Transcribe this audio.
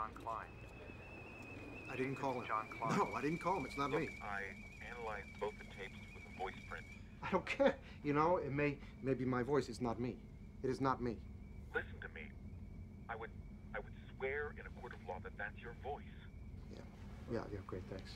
John Klein. I didn't call him. John Klein. No, I didn't call him. It's not Look, me. I analyzed both the tapes with a voice print. I don't care. You know, it may, may be my voice. It's not me. It is not me. Listen to me. I would, I would swear in a court of law that that's your voice. Yeah, yeah, great, thanks.